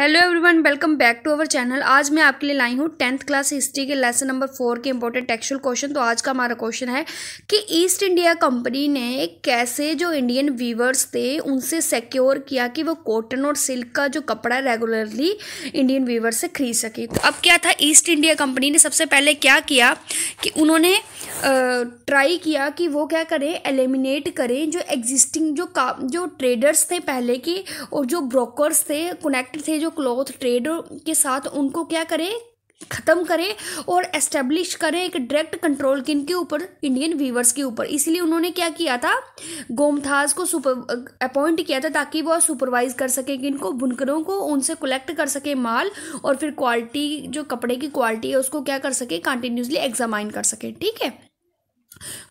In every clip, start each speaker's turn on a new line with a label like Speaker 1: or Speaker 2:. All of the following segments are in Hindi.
Speaker 1: Hello everyone welcome back to our channel आज मैं आपके लिए लाई हूँ टेंथ क्लास हिस्ट्री के लेसन नंबर फोर के इंपॉर्टेंट टेक्सुअल क्वेश्चन तो आज का हमारा क्वेश्चन है कि ईस्ट इंडिया कंपनी ने कैसे जो इंडियन वीवर्स थे, उनसे सिक्योर किया कि वो कॉटन और सिल्क का जो कपड़ा रेगुलरली इंडियन वीवर्स से खरीद सके। तो अब क्या था ईस्ट इंडिया कंपनी ने सबसे पहले क्या किया कि उन्होंने ट्राई किया कि वो क्या करें एलिमिनेट करें जो एग्जिस्टिंग जो जो ट्रेडर्स थे पहले की, और जो ब्रोकर्स थे कनेक्ट थे जो क्लॉथ ट्रेड के साथ उनको क्या करें? ख़त्म करें और एस्टेब्लिश करें एक डायरेक्ट कंट्रोल किन के ऊपर इंडियन वीवर्स के ऊपर। इसलिए उन्होंने क्या किया था? गोमथाज को सुपर अपॉइंट किया था ताकि वो सुपरवाइज कर सके को बुनकरों को उनसे कलेक्ट कर सके माल और फिर क्वालिटी जो कपड़े की क्वालिटी है उसको क्या कर सके? कंटिन्यूसली एग्जामाइन कर सके, ठीक है?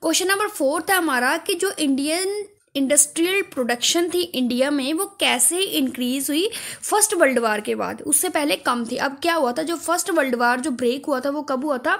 Speaker 1: क्वेश्चन नंबर फोर्थ है हमारा कि जो इंडियन इंडस्ट्रियल प्रोडक्शन थी इंडिया में, वो कैसे इंक्रीज हुई फ़र्स्ट वर्ल्ड वार के बाद? उससे पहले कम थी। अब क्या हुआ था? जो फ़र्स्ट वर्ल्ड वार जो ब्रेक हुआ था, वो कब हुआ था?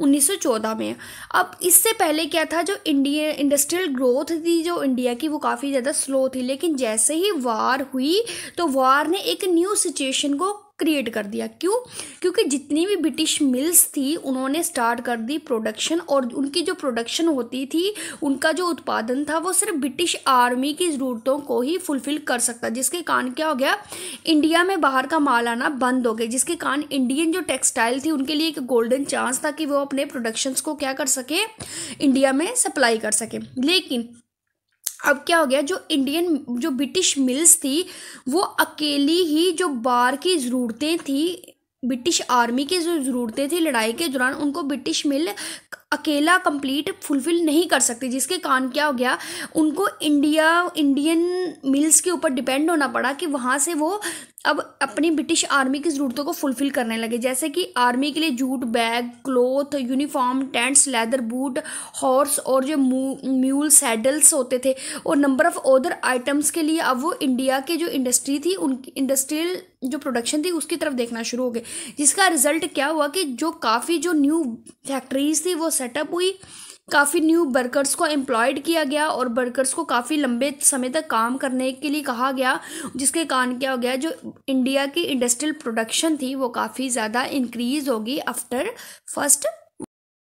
Speaker 1: 1914 में। अब इससे पहले क्या था? जो इंडिया इंडस्ट्रियल ग्रोथ थी जो इंडिया की, वो काफ़ी ज़्यादा स्लो थी। लेकिन जैसे ही वार हुई तो वार ने एक न्यू सिचुएशन को क्रिएट कर दिया। क्यों? क्योंकि जितनी भी ब्रिटिश मिल्स थी, उन्होंने स्टार्ट कर दी प्रोडक्शन और उनकी जो प्रोडक्शन होती थी, उनका जो उत्पादन था, वो सिर्फ़ ब्रिटिश आर्मी की ज़रूरतों को ही फुलफिल कर सकता। जिसके कारण क्या हो गया? इंडिया में बाहर का माल आना बंद हो गया। जिसके कारण इंडियन जो टेक्सटाइल थी, उनके लिए एक गोल्डन चांस था कि वो अपने प्रोडक्शंस को क्या कर सके? इंडिया में सप्लाई कर सके। लेकिन अब क्या हो गया, जो इंडियन जो ब्रिटिश मिल्स थी, वो अकेली ही जो बार की ज़रूरतें थी ब्रिटिश आर्मी की जो ज़रूरतें थी, लड़ाई के दौरान, उनको ब्रिटिश मिल अकेला कंप्लीट फुलफिल नहीं कर सकती, जिसके कारण क्या हो गया, उनको इंडिया इंडियन मिल्स के ऊपर डिपेंड होना पड़ा कि वहाँ से वो अब अपनी ब्रिटिश आर्मी की ज़रूरतों को फुलफ़िल करने लगे। जैसे कि आर्मी के लिए jute bag cloth uniform tents leather boot horse और जो म्यूल सैडल्स होते थे, और नंबर ऑफ़ अदर आइटम्स के लिए अब वो इंडिया के जो इंडस्ट्री थी, उन इंडस्ट्रियल जो प्रोडक्शन थी, उसकी तरफ़ देखना शुरू हो गए। जिसका रिज़ल्ट क्या हुआ कि जो काफ़ी जो न्यू फैक्ट्रीज थी, वो सेटअप हुई। काफ़ी न्यू वर्कर्स को एम्प्लॉयड किया गया और वर्कर्स को काफ़ी लंबे समय तक काम करने के लिए कहा गया, जिसके कारण क्या हो गया, जो इंडिया की इंडस्ट्रियल प्रोडक्शन थी, वो काफ़ी ज़्यादा इंक्रीज होगी आफ्टर फ़र्स्ट